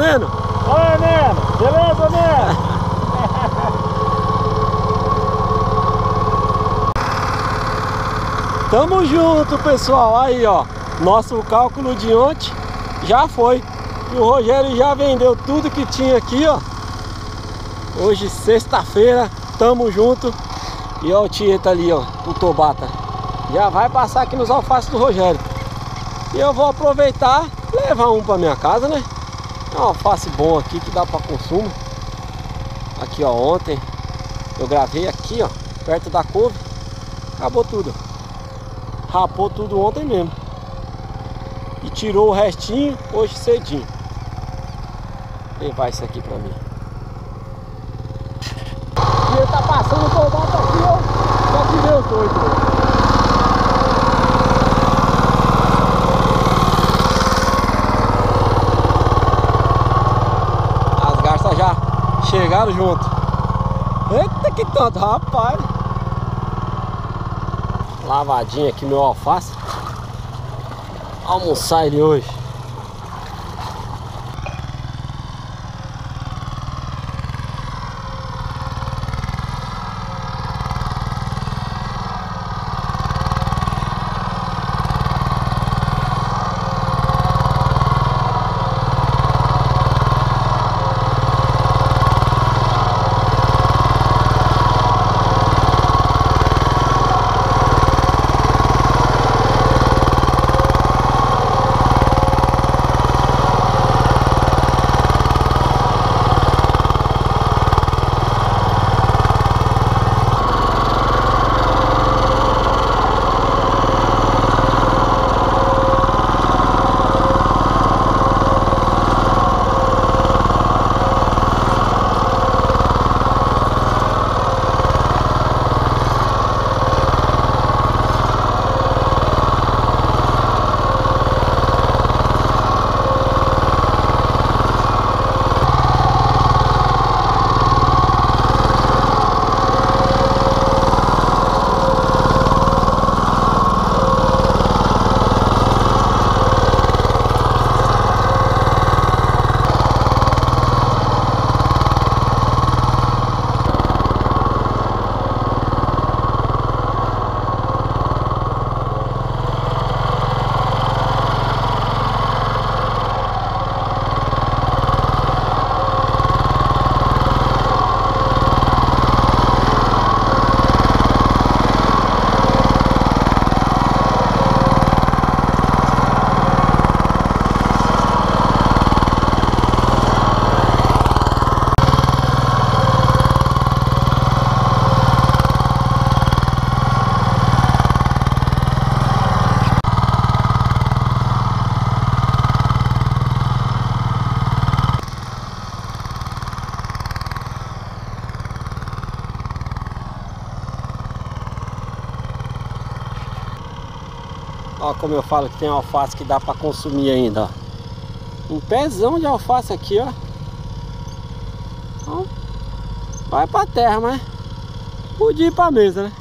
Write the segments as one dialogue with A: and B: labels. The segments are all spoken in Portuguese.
A: Neno.
B: Oi, Neno. Beleza, Neno?
A: Tamo junto, pessoal. Aí, ó. Nosso cálculo de ontem já foi. E o Rogério já vendeu tudo que tinha aqui, ó. Hoje, sexta-feira, tamo junto. E ó o Tieta ali, ó, o Tobata. Já vai passar aqui nos alfaces do Rogério. E eu vou aproveitar levar um pra minha casa, né? Um alface bom aqui que dá para consumo. Aqui, ó, ontem eu gravei aqui, ó, perto da couve. Acabou tudo. Rapou tudo ontem mesmo. E tirou o restinho hoje cedinho. Levar isso aqui pra mim. E ele tá passando o tomate aqui, ó. Só que veio doido. ó. As garças já chegaram junto. Eita que tanto, rapaz. Lavadinha aqui meu alface. Almoçar ele hoje. Como eu falo que tem alface que dá pra consumir ainda, ó. Um pezão de alface aqui, ó. Então, vai pra terra, mas podia ir pra mesa, né?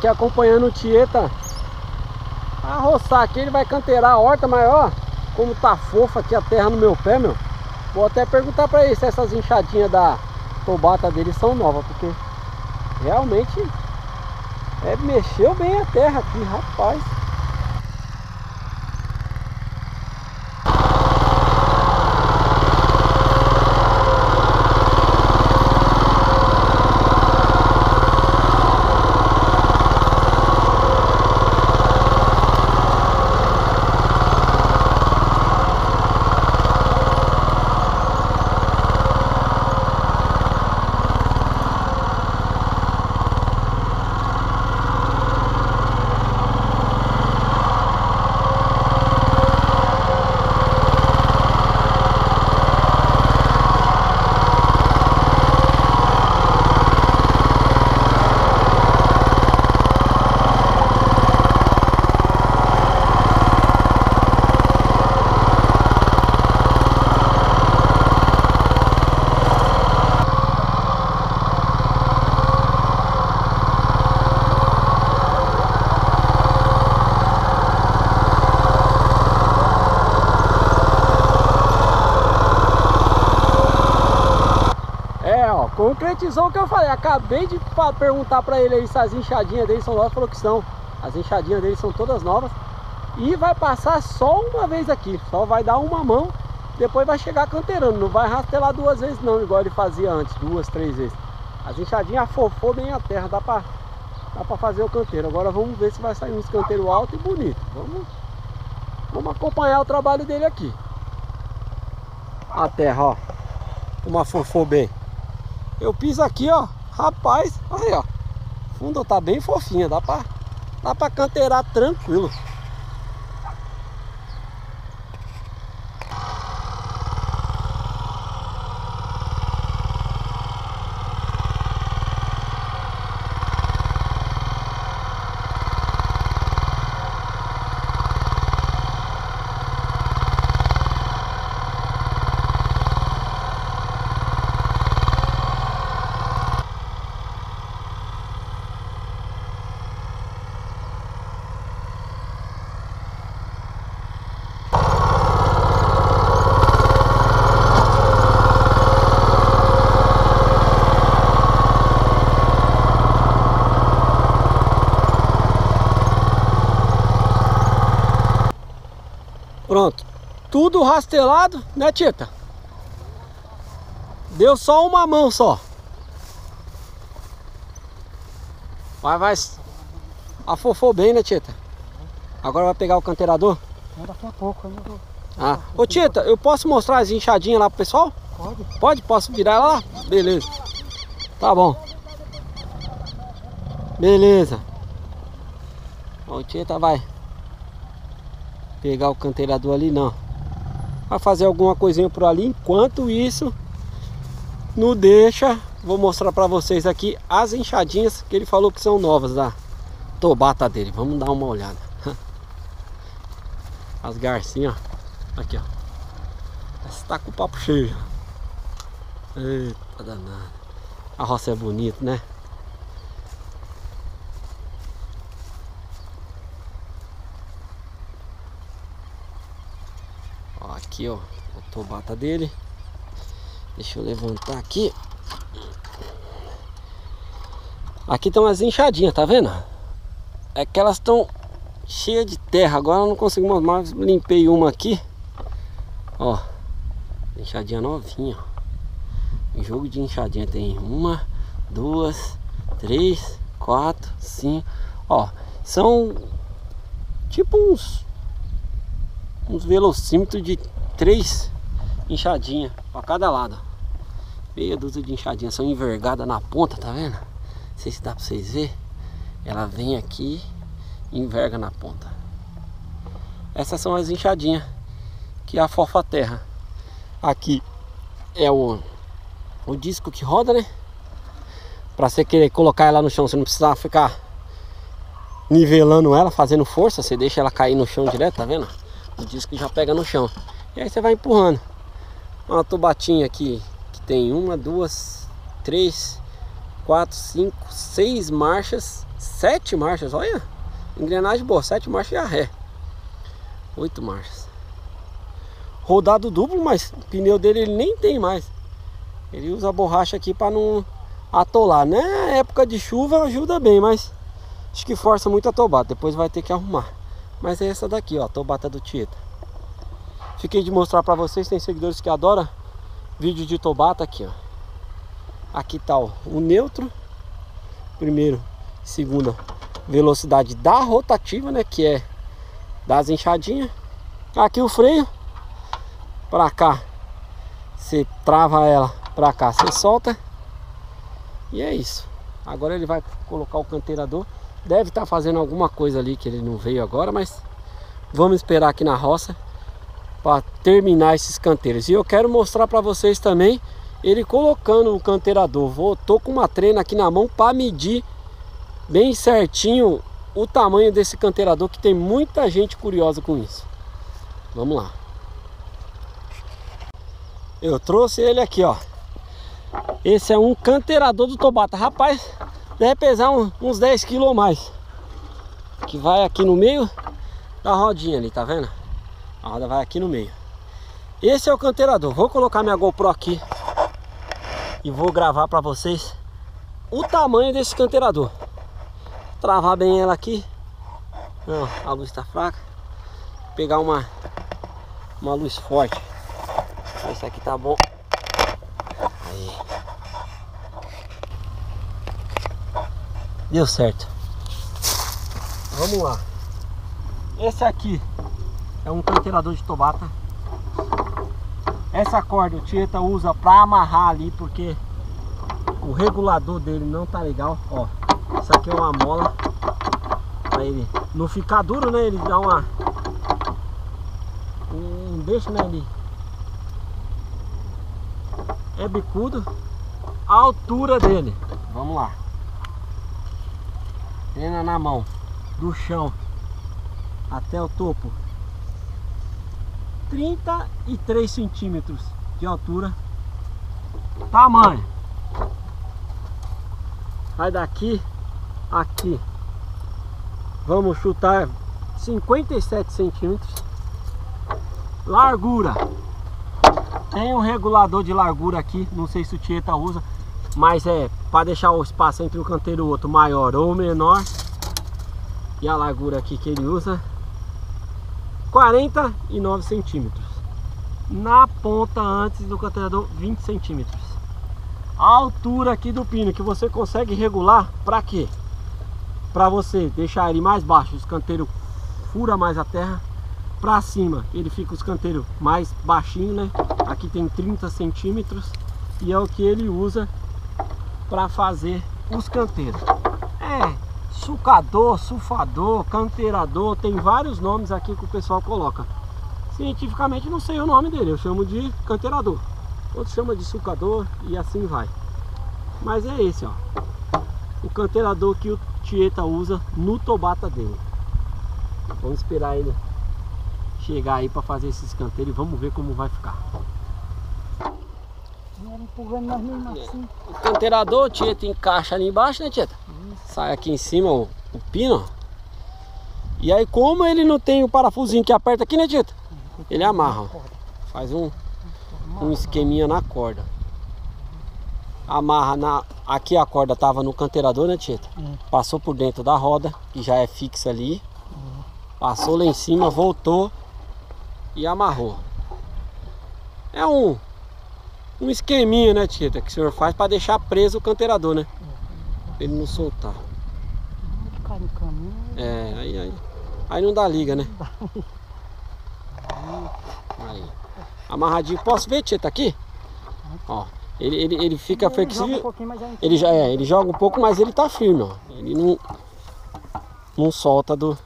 A: Aqui acompanhando o Tieta a roçar aqui, ele vai canteirar a horta, mas ó, como tá fofa aqui a terra no meu pé, meu. Vou até perguntar pra ele se essas enxadinhas da tobata dele são novas, porque realmente é, mexeu bem a terra aqui, rapaz. Concretizou o que eu falei. Acabei de perguntar para ele aí se as enxadinhas dele são novas. Falou que são. As enxadinhas dele são todas novas. E vai passar só uma vez aqui. Só vai dar uma mão. Depois vai chegar canteirando. Não vai rastelar duas vezes não, igual ele fazia antes. Duas, três vezes. As enxadinhas afofou bem a terra. Dá para dá pra fazer o canteiro. Agora vamos ver se vai sair um canteiro alto e bonito. Vamos, vamos acompanhar o trabalho dele aqui. A terra, ó. Uma fofou bem. Eu piso aqui, ó. Rapaz, aí, ó. Fundo tá bem fofinha, dá pra, dá pra canteirar tranquilo. Tudo rastelado, né, Tita? Deu só uma mão só. Vai, vai. Afofou bem, né, Tita? Agora vai pegar o canteirador?
B: Daqui a pouco. Eu vou...
A: Ah. Ô, Tita, eu posso mostrar as enxadinhas lá pro pessoal?
B: Pode.
A: Pode? Posso virar ela lá? Beleza. Tá bom. Beleza. O Tita vai pegar o canteirador ali não vai fazer alguma coisinha por ali. Enquanto isso não deixa vou mostrar para vocês aqui as enxadinhas que ele falou que são novas da tobata dele. Vamos dar uma olhada. As garcinhas aqui ó. Está com o papo cheio eita danada. A roça é bonita né aqui, ó, a tobata dele. Deixa eu levantar aqui. Aqui estão as enxadinhas, tá vendo? É que elas estão cheias de terra. Agora eu não consigo mais. Limpei uma aqui. Ó. Enxadinha novinha. Em jogo de enxadinha tem uma, duas, três, quatro, cinco. Ó. São tipo uns uns velocímetros de três enxadinhas para cada lado. Meia dúzia de enxadinhas são envergadas na ponta, tá vendo? Não sei se dá para vocês ver. Ela vem aqui e enverga na ponta. Essas são as enxadinhas que afofa a terra. Aqui é o, o disco que roda, né? Para você querer colocar ela no chão, você não precisa ficar nivelando ela, fazendo força, você deixa ela cair no chão direto, tá vendo? O disco já pega no chão. E aí você vai empurrando. Uma tobatinha aqui que tem uma, duas, três, quatro, cinco, seis marchas, sete marchas, olha. Engrenagem boa, sete marchas e a ré. Oito marchas. Rodado duplo, mas o pneu dele ele nem tem mais. Ele usa a borracha aqui para não atolar. Né? Época de chuva ajuda bem, mas acho que força muito a tobata. Depois vai ter que arrumar. Mas é essa daqui, ó, a tobata do Tieta. Fiquei de mostrar para vocês, tem seguidores que adoram vídeo de tobata aqui, ó. Aqui tá ó, o neutro. Primeiro, segunda velocidade da rotativa, né, que é das enxadinhas. Aqui o freio. Para cá, você trava ela para cá, você solta. E é isso. Agora ele vai colocar o canteirador. Deve estar tá fazendo alguma coisa ali que ele não veio agora, mas vamos esperar aqui na roça para terminar esses canteiros. E eu quero mostrar para vocês também ele colocando o canteirador. Vou tô com uma treina aqui na mão para medir bem certinho o tamanho desse canteirador que tem muita gente curiosa com isso. Vamos lá. Eu trouxe ele aqui, ó. Esse é um canteirador do Tobata. Rapaz, deve pesar um, uns 10 quilos ou mais. Que vai aqui no meio da rodinha ali, tá vendo? A roda vai aqui no meio. Esse é o canteirador. Vou colocar minha GoPro aqui e vou gravar para vocês o tamanho desse canteirador. Travar bem ela aqui. Não, a luz está fraca. Pegar uma uma luz forte. Esse aqui tá bom. Aí. Deu certo. Vamos lá. Esse aqui é um canteirador de tobata. Essa corda o Tieta usa para amarrar ali porque o regulador dele não tá legal, ó. Isso aqui é uma mola para ele não ficar duro, né? Ele dá uma um deixa né, ele é bicudo a altura dele vamos lá pena na mão do chão até o topo 33 centímetros de altura. Tamanho. Vai daqui aqui. Vamos chutar 57 centímetros. Largura. Tem um regulador de largura aqui, não sei se o Tieta usa, mas é para deixar o espaço entre um canteiro e o outro maior ou menor. E a largura aqui que ele usa, 49 centímetros. Na ponta antes do canteirador, 20 centímetros. A altura aqui do pino que você consegue regular, para quê? Para você deixar ele mais baixo, os canteiros fura mais a terra para cima ele fica os canteiros mais baixinho né aqui tem 30 centímetros e é o que ele usa para fazer os canteiros sucador sulfador canteirador tem vários nomes aqui que o pessoal coloca cientificamente não sei o nome dele eu chamo de canteirador outros chamam de sucador e assim vai mas é esse ó o canteirador que o Tieta usa no tobata dele vamos esperar ele chegar aí para fazer esse escanteio e vamos ver como vai ficar.
B: empurrando assim.
A: O canteirador, Tieta, encaixa ali embaixo, né, Tieta? Sai aqui em cima o, o pino. E aí, como ele não tem o parafusinho que aperta aqui, né, Tieta? Ele amarra. Faz um, um esqueminha na corda. Amarra na. Aqui a corda tava no canteirador, né, Tieta? Passou por dentro da roda, que já é fixa ali. Passou lá em cima, voltou e amarrou. É um um esqueminha, né, Tita, que o senhor faz para deixar preso o canteirador, né? Ele não soltar. É, aí, aí. Aí não dá liga, né? Aí. Amarradinho. Posso ver, Tita, aqui? Ó. Ele, ele, ele fica ele flexível. Um ele já é, ele joga um pouco, mas ele tá firme, ó. Ele não, não solta do,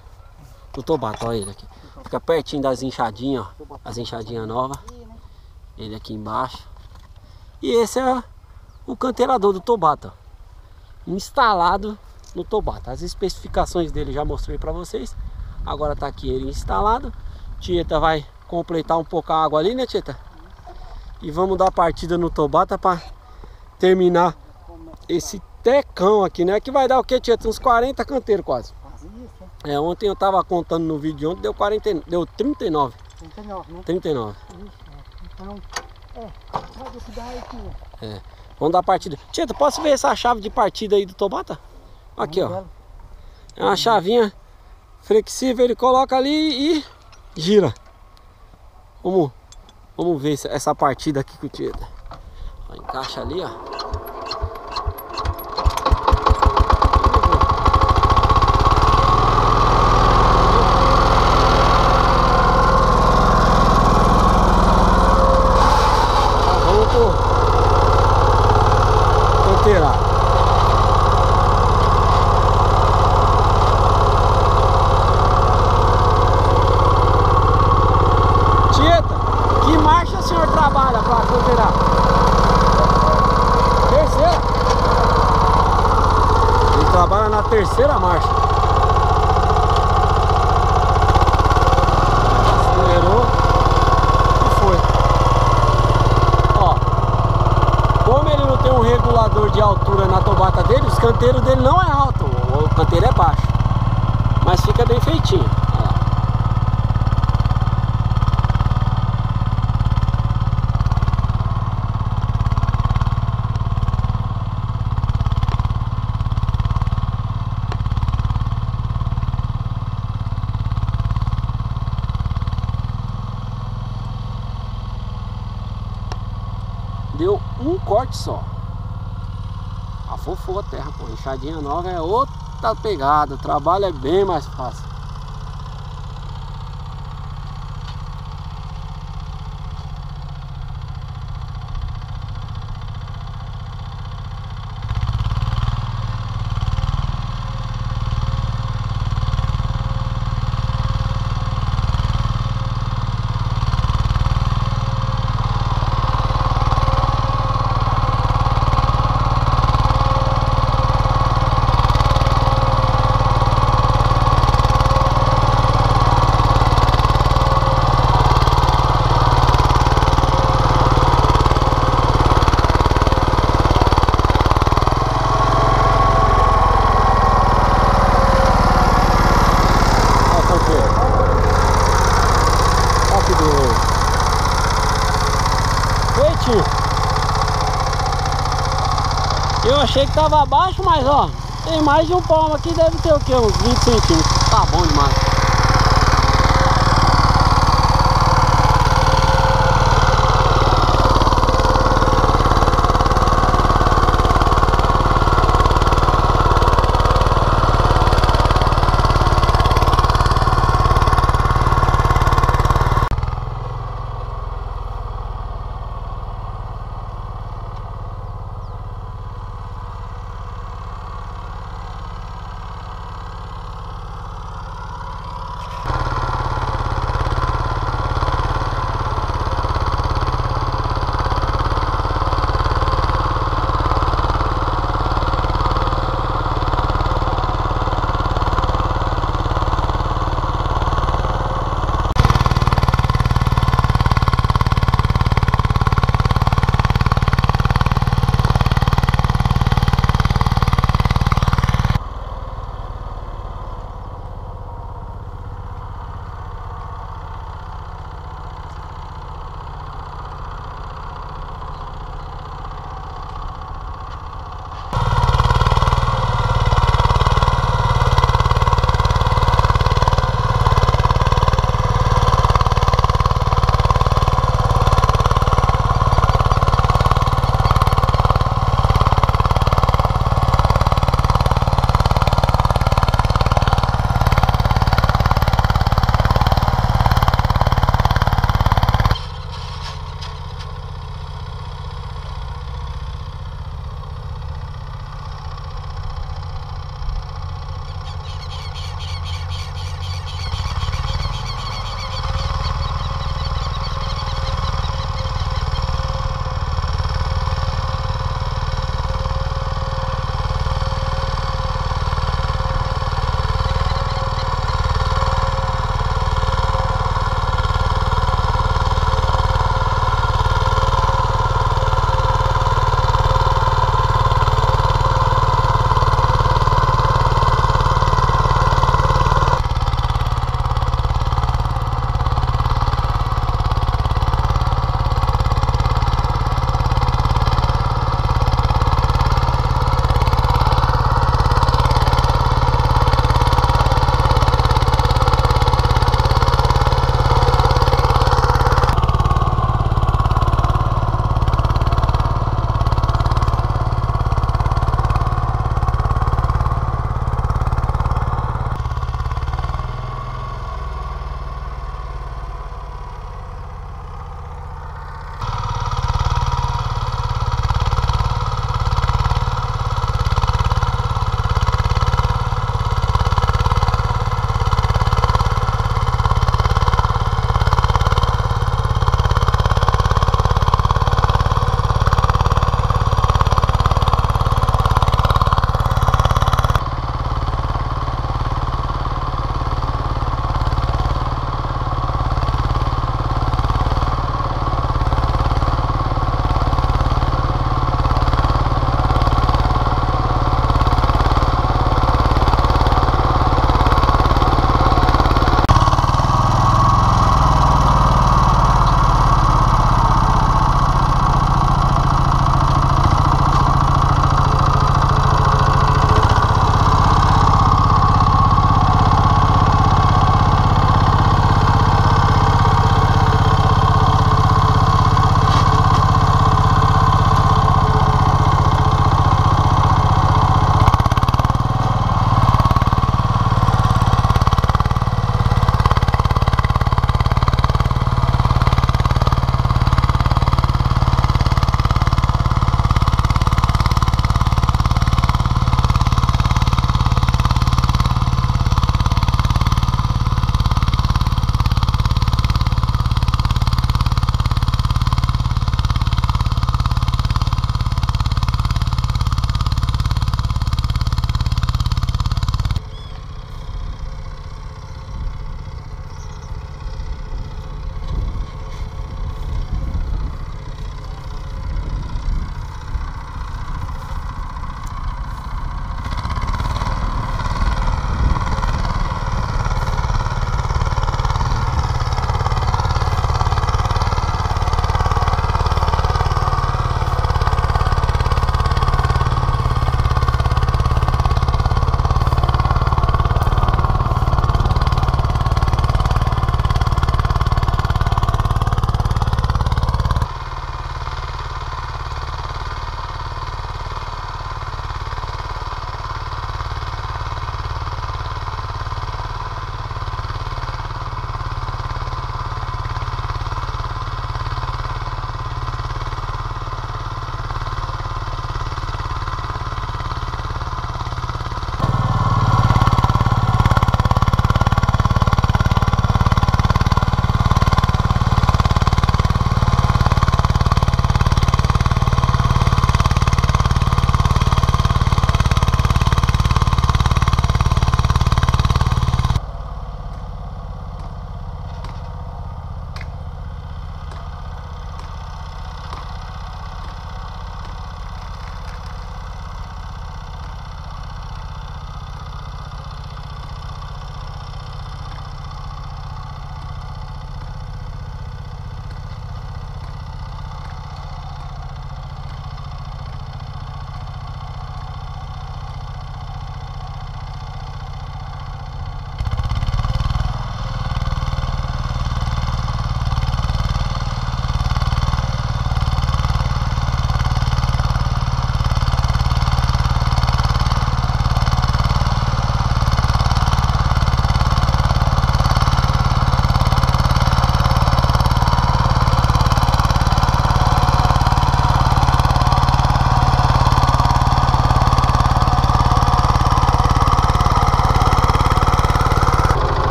A: do tobato, olha ele aqui. Fica pertinho das enxadinhas, ó. As enxadinhas novas. Ele aqui embaixo. E esse é o canteirador do Tobata. Instalado no Tobata. As especificações dele já mostrei para vocês. Agora tá aqui ele instalado. Tieta vai completar um pouco a água ali, né, Tieta? E vamos dar partida no Tobata para terminar esse tecão aqui, né? Que vai dar o que, Tieto? Uns 40 canteiros quase. É, ontem eu tava contando no vídeo de ontem, deu 40, deu 39.
B: 39, né?
A: 39.
B: Isso, ó. Então, é, vai dar aqui,
A: Vamos dar partida. Tieto, posso ver essa chave de partida aí do Tobata? Aqui, ó. É uma chavinha flexível, ele coloca ali e gira. Vamos, vamos ver essa- partida aqui com o Tieto. Ó, Encaixa ali, ó. Tá, Vamos pro canteirar. Tieta, que marcha o senhor trabalha para canteirar? Terceira? Ele trabalha na terceira marcha. Acelerou e foi. Ó, como ele não tem um regulador de altura na tobata canteiros dele não é alto, o canteiro é baixo. Mas fica bem feitinho. Deu um corte só. Afofou a terra, pô. Enxadinha nova é outra pegada. O trabalho é bem mais fácil. Ó o canteiro. Ó que beleza. Eu achei que tava abaixo, mas ó, tem mais de um palmo aqui, deve ter o quê? Uns 20 centímetros. Tá bom demais.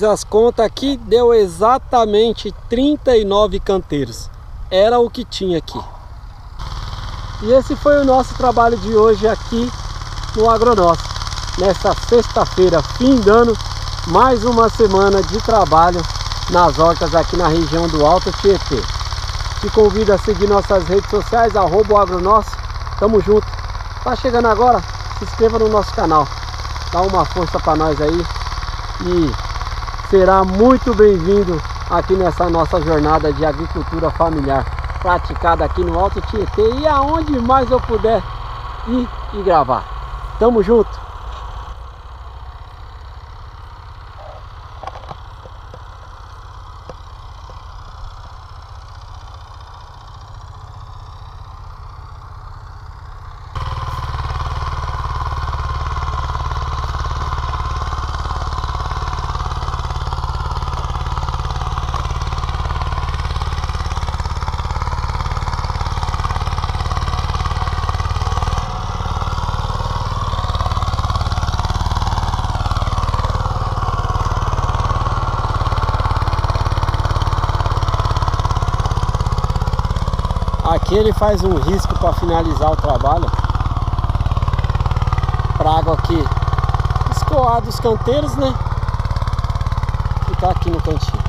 A: Fiz as contas aqui, deu exatamente 39 canteiros. Era o que tinha aqui. E esse foi o nosso trabalho de hoje aqui no Agronosso. Nessa sexta-feira, fim ano, mais uma semana de trabalho nas hortas aqui na região do Alto Tietê. Te convido a seguir nossas redes sociais, arroba agronosso. Tamo junto. Tá chegando agora? Se inscreva no nosso canal. Dá uma força para nós aí. E será muito bem-vindo aqui nessa nossa jornada de agricultura familiar praticada aqui no Alto Tietê e aonde mais eu puder ir e gravar. Tamo junto! Aqui ele faz um risco para finalizar o trabalho. Para água aqui escoar dos canteiros, né? Ficar aqui no cantinho.